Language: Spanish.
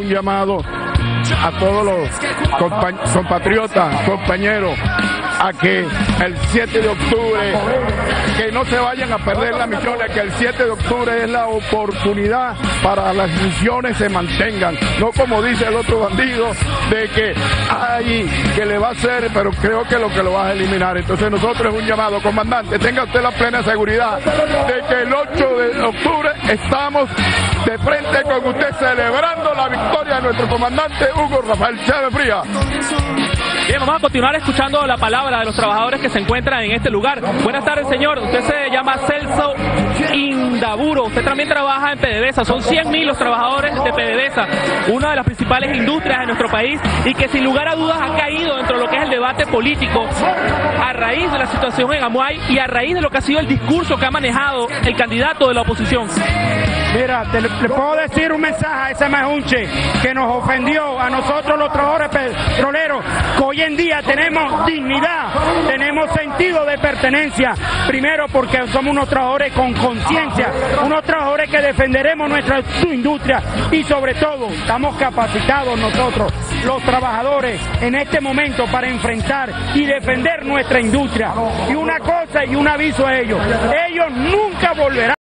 un llamado a todos los compatriotas, compañeros, a que el 7 de octubre, que no se vayan a perder las misiones, que el 7 de octubre es la oportunidad para las misiones se mantengan, no como dice el otro bandido, de que hay que le va a hacer, pero creo que lo que lo va a eliminar. Entonces nosotros es un llamado, comandante, tenga usted la plena seguridad de que el 8 de octubre estamos de frente con usted celebrando la victoria de nuestro comandante Hugo Rafael Chávez Fría. Bien, vamos a continuar escuchando la palabra de los trabajadores que se encuentran en este lugar. Buenas tardes, señor. Usted se llama Celso Indaburo. Usted también trabaja en PDVSA. Son 100.000 los trabajadores de PDVSA, una de las principales industrias de nuestro país y que sin lugar a dudas ha caído dentro de lo que es el debate político a raíz de la situación en Amuay y a raíz de lo que ha sido el discurso que ha manejado el candidato de la oposición. Mira, le, puedo decir un mensaje a ese majunche que nos ofendió a nosotros los trabajadores petroleros, hoy en día tenemos dignidad, tenemos sentido de pertenencia, primero porque somos unos trabajadores con conciencia, unos trabajadores que defenderemos nuestra industria y sobre todo estamos capacitados nosotros, los trabajadores, en este momento para enfrentar y defender nuestra industria. Y una cosa y un aviso a ellos, ellos nunca volverán.